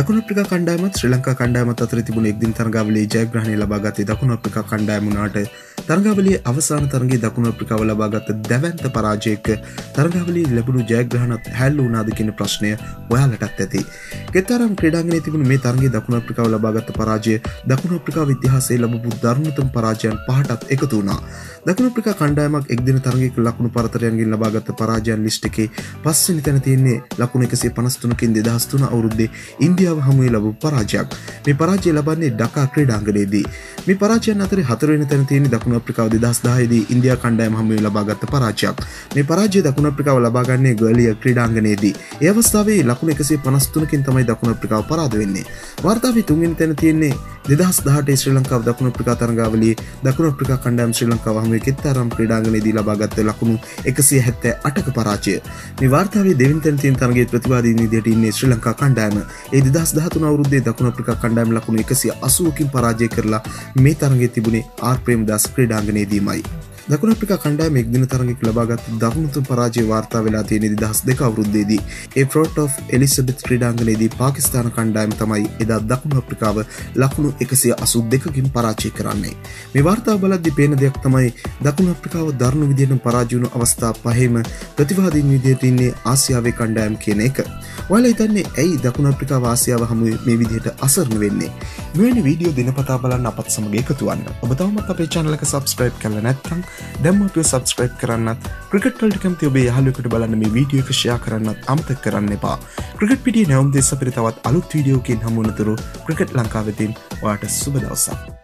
දකුණ අප්‍රිකා කණ්ඩායමත් ශ්‍රී ලංකා කණ්ඩායමත් අතර තිබුණ එක්දින තරගාවලේ ජයග්‍රහණය ලබාගත්තේ දකුණ අප්‍රිකා කණ්ඩායමුණට තරගාවලේ අවසාන තරගේ දකුණ අප්‍රිකාව ලබාගත්ත දැවන්ත පරාජයක තරගාවලී ලැබුණු ජයග්‍රහණත් හැල්ල වනාද කියන ප්‍රශ්නය ඔයාලටත් ඇති. ගෙතරම් ක්‍රඩාගෙන තිබුණ මේ තරගේ දකුණ අප්‍රිකාව ලබාගත්ත පරාජය දකුණ අප්‍රිකා විද්‍යාසේ ලබපු ධර්මතම් පරාජයන් පහටත් එකතු වුණා. දකුණ අප්‍රිකා කණ්ඩායමක් එක්දින තරගක ලකුණු පරතරයන්ගින් ලබාගත්ත පරාජයන් ලිෂ්ටිකේ පස්සනි තැන තියන්නේ ලකුණ එකසේ පනස්තුනකින් දෙදහස්තුන අවුරුද්දේ ඉන්දියාව හමුවේ ලබු පරාජයක් මේ පරාජය ලබන්නේ ඩකා ක්‍රඩාංගනයේදී මේ පරාජයන් අතර හතරවෙන තැන තියෙන දකුණ අප්‍රිකාව දෙදස් දායේදී ඉන්දයා කණ්ඩායම හමුවේ ලබාගත්ත පරාජයක්. මේ පරාජය දකුණ අප්‍රිකාව ලබාගන්නේ ගලිය ක්‍රඩාංගනයේදී ඒ අවස්ථාවේ ලකුණ එකසේ පනස්තුනකින් තමයි දකුණ අප්‍රිකාව පරාද වෙන්නේ. වාර්තාවේ තුන්ගෙන තැන තියෙන්නේ දෙදහස් දහට ශ්‍රී ලංකාව දකුණ අප්‍රිකා තරගාවලේ දකුණ අප්‍රිකා කණ්ඩායම් ශ්‍රී ලංකාව හමුවේ කෙත්තරම් ක්‍රඩාංගනයේදී ලබාගත්ත ලකුණු එකසිය හැත්තෑ අටක පරාජය. මේ වාර්තාවේ දෙවින් තැන තියෙන තරගේ ප්‍රතිවාදී විදිහට ඉන්නේ ශ්‍රී ලංකා කණ්ඩායම. ඒ දෙදස් දහතුන අවුරුද්දේ දකුණ අප්‍රිකා කණ්ඩායම් ලකුණු එකසිය අසුවකින් පරාජය කරලා මේ තරගේ තිබුණේ ආර්ප්‍රේම් දස් ක්‍රඩාංගනයේදීමයි. දකුණ අප්‍රිකා කණ්ඩායම එක්දින තරගෙක් ලබාගත් දකුණුතුන් පරාජය වාර්තා වෙලා තියෙන දහස් දෙක අවුරුද්දේදී ඒ ෆ්‍රෝට් of එලිසබෙත් ක්‍රඩාංගනයේදී පාකිස්ාන කණ්ඩායම තමයි එදා දකුණු අප්‍රිකාව ලකුණු එකසිය අසු දෙකකින් පරාචය කරන්නේ. මේ වාර්තා බලද්දි පේන දෙයක් තමයි දකුණු අප්‍රිකාව දරුණු විදිහට පරාජුණු අවස්ථා පහෙම ප්‍රතිවාදීන් විදිහට ඉන්නේ ආසියාවේ කණ්ඩායම් කියන එක. ඔයාල හිතන්නේ ඇයි දකුණ අප්‍රිකා වාසියාව හමුවේ මේ විදිහට අසරණ වෙන්නේ? මෙවැනි වීඩියෝ දිනපතා බලන්න අපත් සමග එකතුවන්න ඔබ තවමත් අපේ චනලක සබස්ක්‍රයිබ් කල නැත්තම් දැම්ම අපිය සබස්ක්‍රයිබ් කරන්නත් ක්‍රිකට්වල්ට කැමති ඔබේ යහලුකට බලන්න මේ වීඩියෝ එක ෂයා කරන්නත් අමතක් කරන්න එපා. ක්‍රිකට් පිටිය නැවම් දෙස පිරි තවත් අලුත් වීඩියෝකින් හමුණතුරු ක්‍රිකට් ලංකාවෙතින් වාට සුබ දවසක්.